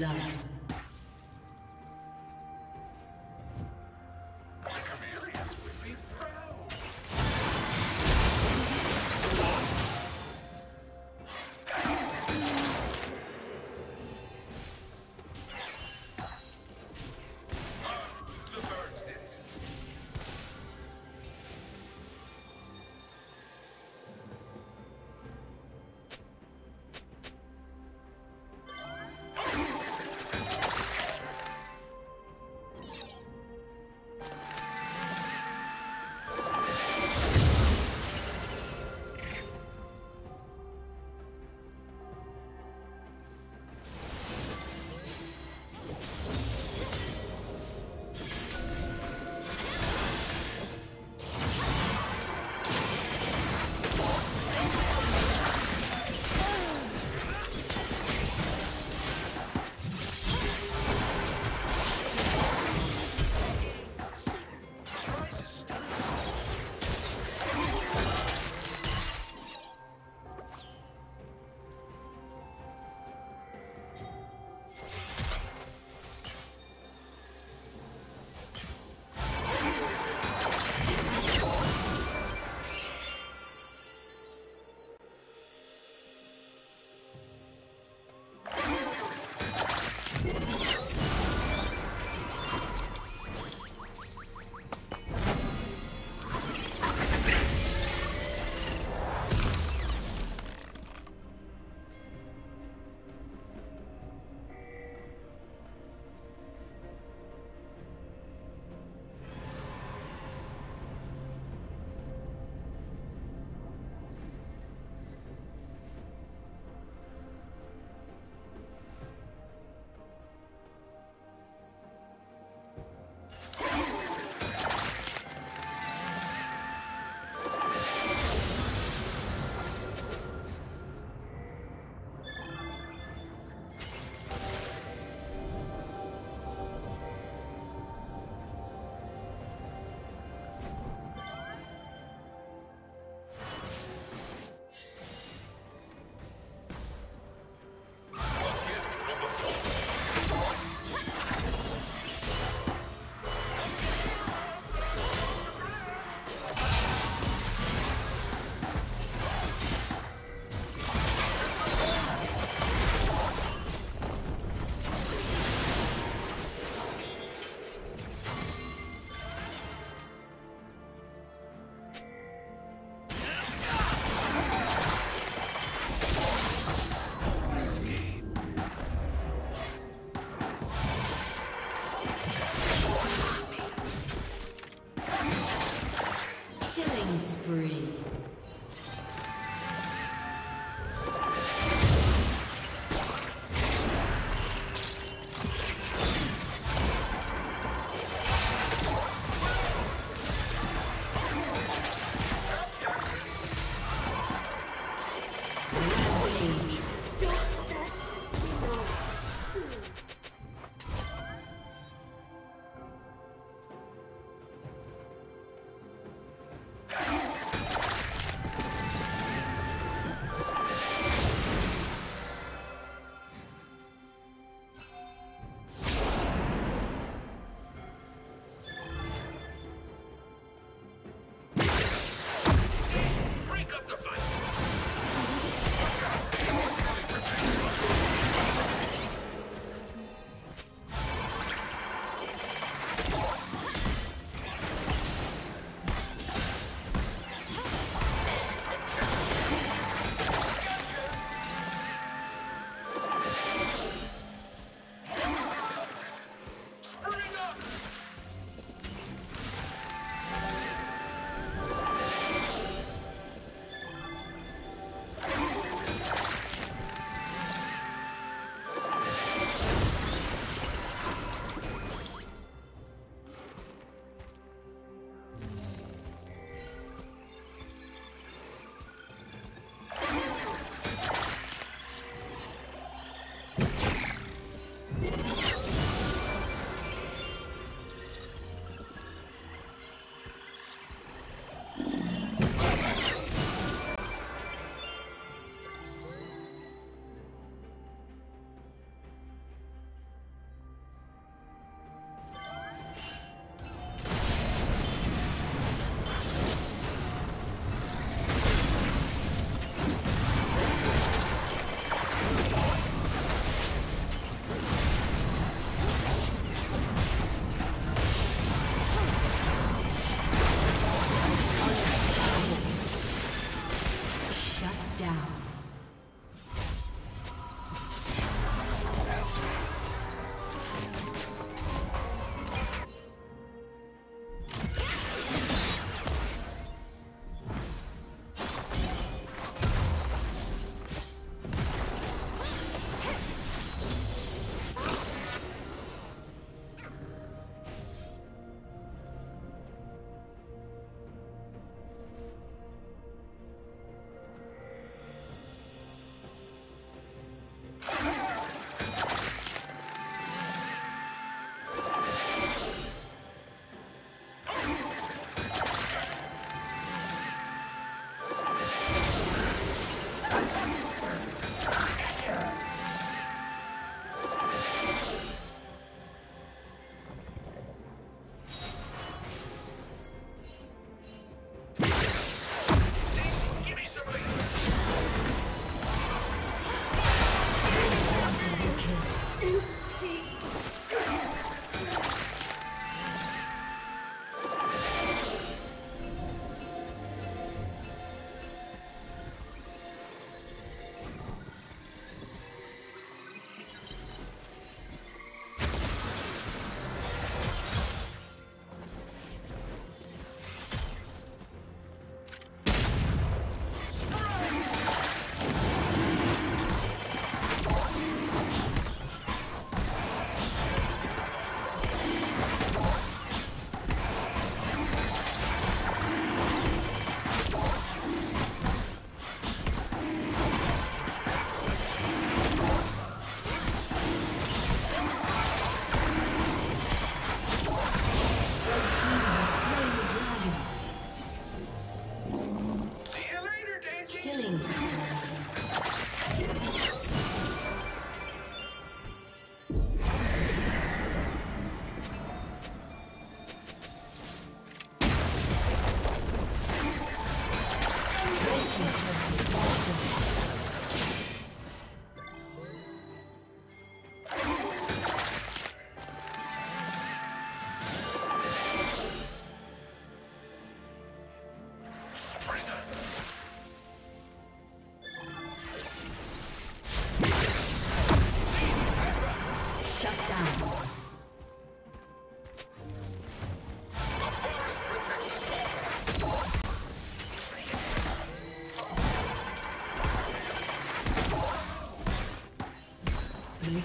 blood.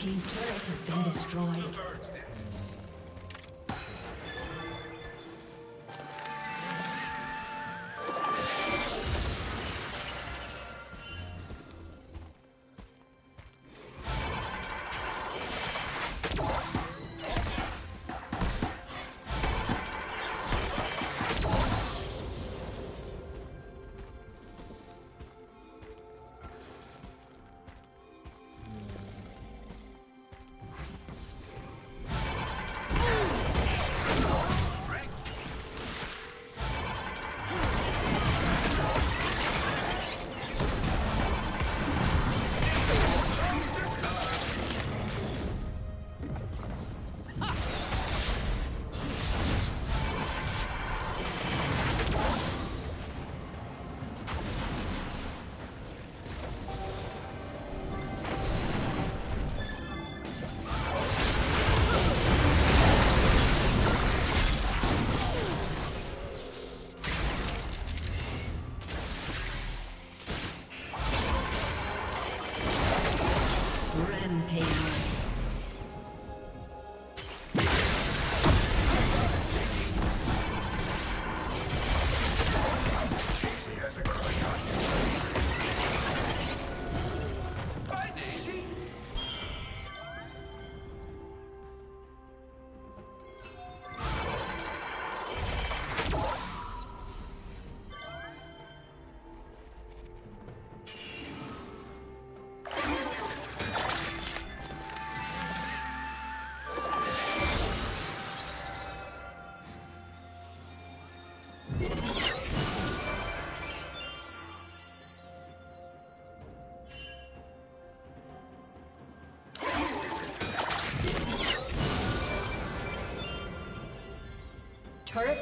Team's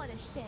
我的神。